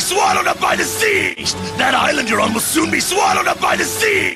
swallowed up by the sea! That island you're on will soon be swallowed up by the sea!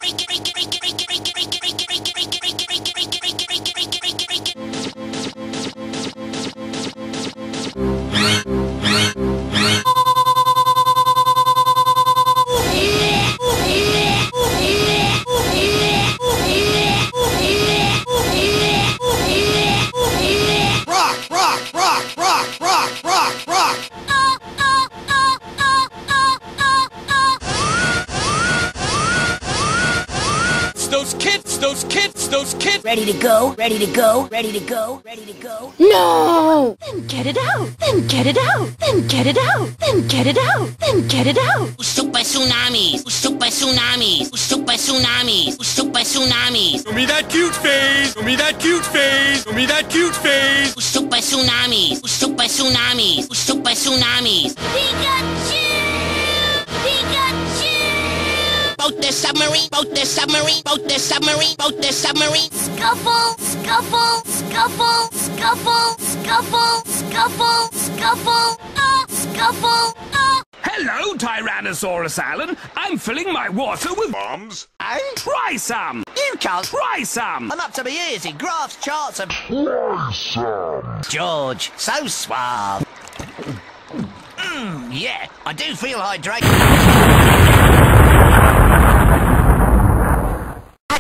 Those kids, those kids, those kids. Ready to go, ready to go, ready to go, ready to go. No! Then get it out! Then get it out! Then get it out! Then get it out! Then get it out! Super tsunamis, super tsunamis, super tsunamis, super tsunamis, Show me that cute face. Show me that cute face. Show me that cute face. super tsunamis, super tsunamis, super tsunamis. Pikachu! Pikachu! Boat the submarine, boat the submarine, boat the submarine, boat the submarine. Scuffle! Scuffle! Scuffle! Scuffle! Scuffle! Scuffle! Scuffle! Ah! Scuffle! Ah! Hello, Tyrannosaurus Alan. I'm filling my water with Bombs? And Try some. You can't. Try some. I'm up to my ears in graphs, charts, and. try some. George, so suave. Mmm, yeah, I do feel hydrated.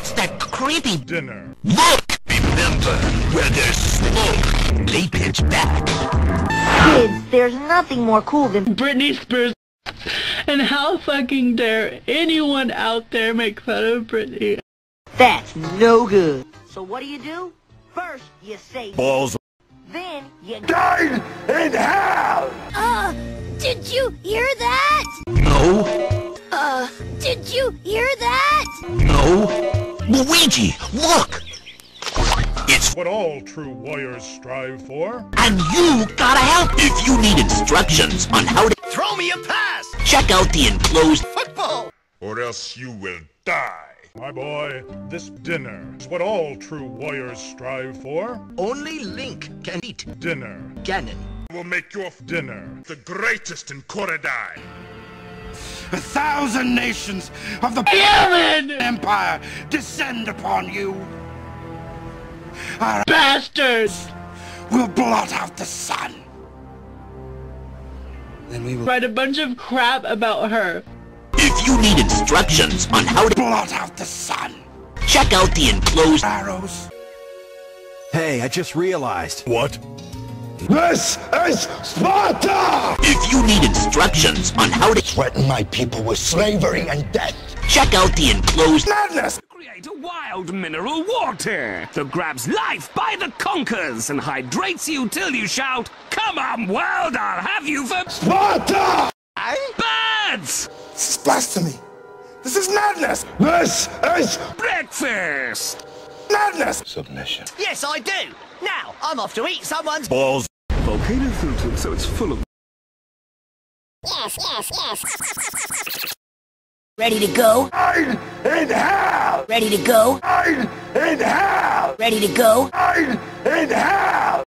That's that creepy Dinner. Look! Remember, where there's smoke, they pitch back. Kids, there's nothing more cool than Britney Spears. And how fucking dare anyone out there make fun of Britney? that's no good. So what do you do? First, you say, Balls. then you Died in hell! Uh, did you hear that? No, Uh, did you hear that? no. Luigi, look! It's What all true warriors strive for. and you gotta help if you need instructions on how to Throw me a pass! check out the enclosed Football! Or else you will die. My boy, this dinner is what all true warriors strive for. Only Link can eat Dinner Ganon. will make your dinner the greatest in Koridai. A thousand nations of the Aaron! Empire descend upon you. Our Bastards! will blot out the sun. Then we will Write a bunch of crap about her. if you need instructions on how to blot out the sun. check out the enclosed Arrows. Hey, I just realized. What? This is Sparta! if you need instructions on how to Threaten my people with slavery and death. check out the enclosed Madness! Create a wild mineral water that grabs life by the conkers and hydrates you till you shout, Come on, world, I'll have you for Sparta! birds! This is blasphemy. This is madness. This is Breakfast! madness. Submission. Yes, I do! Now, I'm off to eat someone's. balls Volcano filtered so it's full of Yes, yes, yes. Ready to go, Died in hell! Ready to go, Died in hell! ready to go. Died in hell!